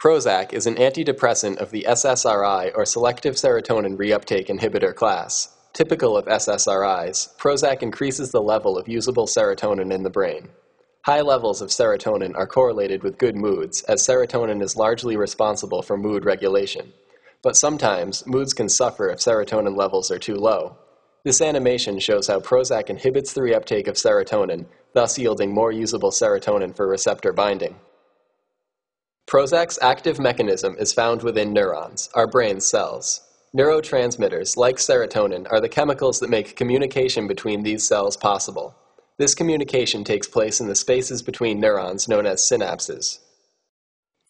Prozac is an antidepressant of the SSRI or selective serotonin reuptake inhibitor class. Typical of SSRIs, Prozac increases the level of usable serotonin in the brain. High levels of serotonin are correlated with good moods, as serotonin is largely responsible for mood regulation. But sometimes, moods can suffer if serotonin levels are too low. This animation shows how Prozac inhibits the reuptake of serotonin, thus yielding more usable serotonin for receptor binding. Prozac's active mechanism is found within neurons, our brain's cells. Neurotransmitters, like serotonin, are the chemicals that make communication between these cells possible. This communication takes place in the spaces between neurons known as synapses.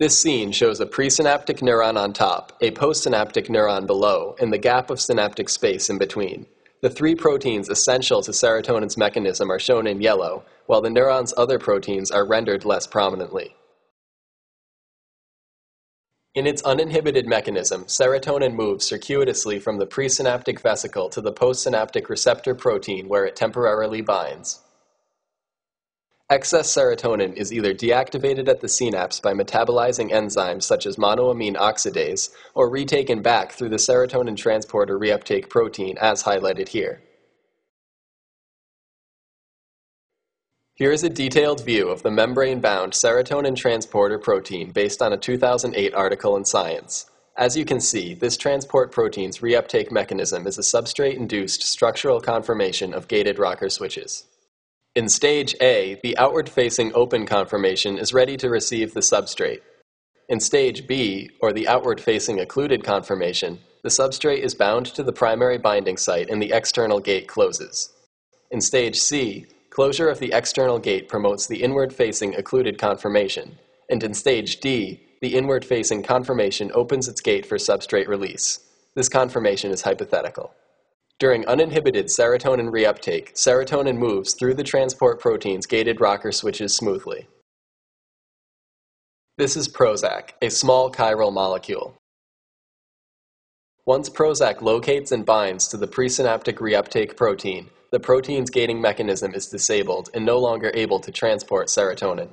This scene shows a presynaptic neuron on top, a postsynaptic neuron below, and the gap of synaptic space in between. The three proteins essential to serotonin's mechanism are shown in yellow, while the neuron's other proteins are rendered less prominently. In its uninhibited mechanism, serotonin moves circuitously from the presynaptic vesicle to the postsynaptic receptor protein where it temporarily binds. Excess serotonin is either deactivated at the synapse by metabolizing enzymes such as monoamine oxidase or retaken back through the serotonin transporter reuptake protein as highlighted here. Here is a detailed view of the membrane-bound serotonin transporter protein based on a 2008 article in Science. As you can see, this transport protein's reuptake mechanism is a substrate-induced structural conformation of gated rocker switches. In stage A, the outward-facing open conformation is ready to receive the substrate. In stage B, or the outward-facing occluded conformation, the substrate is bound to the primary binding site and the external gate closes. In stage C, Closure of the external gate promotes the inward-facing occluded conformation, and in stage D, the inward-facing conformation opens its gate for substrate release. This conformation is hypothetical. During uninhibited serotonin reuptake, serotonin moves through the transport protein's gated rocker switches smoothly. This is Prozac, a small chiral molecule. Once Prozac locates and binds to the presynaptic reuptake protein, the protein's gating mechanism is disabled and no longer able to transport serotonin.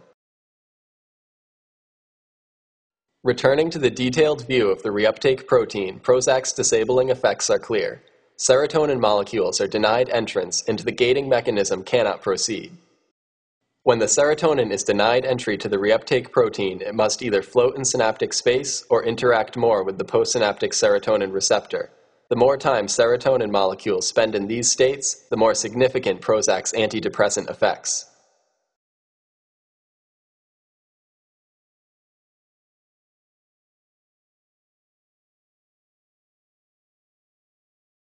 Returning to the detailed view of the reuptake protein, Prozac's disabling effects are clear. Serotonin molecules are denied entrance and the gating mechanism cannot proceed. When the serotonin is denied entry to the reuptake protein, it must either float in synaptic space or interact more with the postsynaptic serotonin receptor. The more time serotonin molecules spend in these states, the more significant Prozac's antidepressant effects.